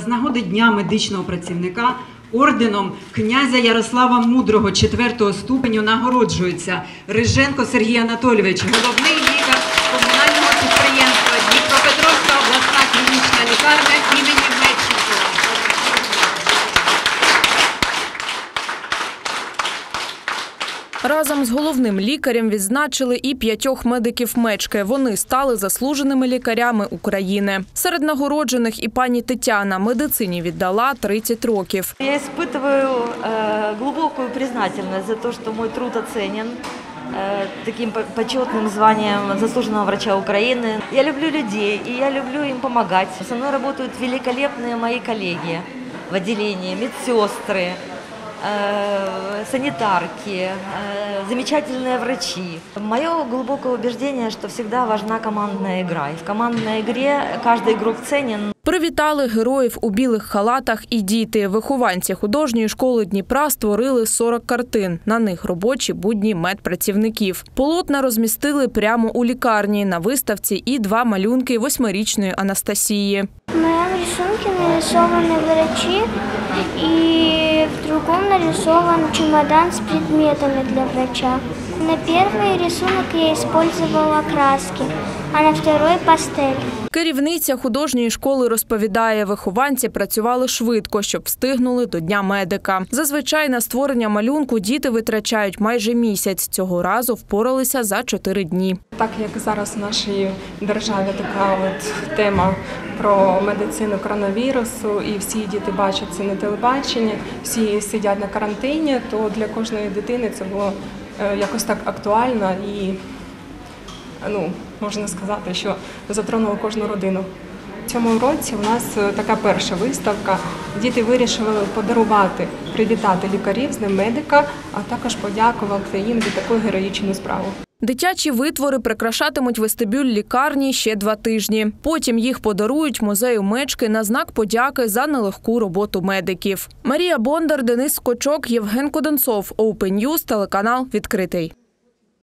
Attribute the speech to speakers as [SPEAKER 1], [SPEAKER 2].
[SPEAKER 1] З нагоди Дня медичного працівника орденом князя Ярослава Мудрого 4 ступеню нагороджується Риженко Сергій Анатолійович, головний
[SPEAKER 2] Разом з головним лікарем відзначили і п'ятьох медиків мечки. Вони стали заслуженими лікарями України. Серед нагороджених і пані Тетяна медицині віддала 30 років.
[SPEAKER 3] Я испытываю э, глубокую признательность за то, что мой труд оценен э, таким по- почетным званием заслуженного врача Украины. Я люблю людей, и я люблю им помогать. Со мной работают великолепные мои коллеги в отделении, медсестры, э, санитарки, э, замечательные врачи. Мое глубокое убеждение, что всегда важна командная игра. И в командной игре каждый игрок ценен,
[SPEAKER 2] Привітали героїв у білих халатах і діти. Вихованці художньої школи Дніпра створили 40 картин. На них робочі будні медпрацівників. Полотна розмістили прямо у лікарні на виставці і два малюнки восьмирічної Анастасії.
[SPEAKER 4] В моем рисунке нарисованы врачи и в другом нарисован чемодан с предметами для врача. На первый рисунок я использовала краски, а на второй пастель.
[SPEAKER 2] Керівниця художньої школи розповідає, вихованці працювали швидко, щоб встигнули до дня медика. Зазвичай на створення малюнку діти витрачають майже місяць. Цього разу впоралися за чотири дні.
[SPEAKER 5] Так як зараз в нашій державі така от тема про медицину коронавірусу, і всі діти бачать це на телебаченні, всі сидять на карантині, то для кожної дитини це було е, якось так актуально і ну, можна сказати, що затронуло кожну родину. В цьому році у нас е, така перша виставка. Діти вирішили подарувати, привітати лікарів з Днем медика, а також подякувати їм за таку героїчну справу.
[SPEAKER 2] Дитячі витвори прикрашатимуть вестибюль лікарні ще два тижні. Потім їх подарують музею мечки на знак подяки за нелегку роботу медиків. Марія Бондар, Денис Скочок, Євген Коденцов. News, телеканал відкритий.